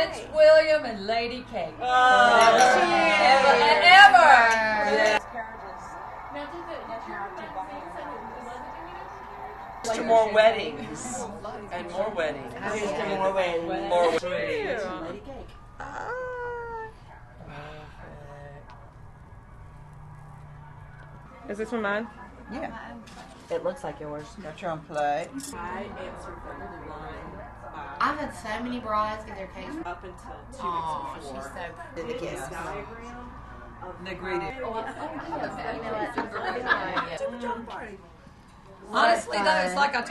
Prince William and Lady Kate. Oh, Ever and ever. To more weddings and more weddings. Here's to more weddings. More weddings. Lady Cake. Is this one mine? Yeah. It looks like yours. Got your own plate. I answered the line I've had so many brides get their cakes. up until two Aw, weeks she's so Did the kiss. diagram of They greeted. You know what? Honestly, though, it's uh, like I told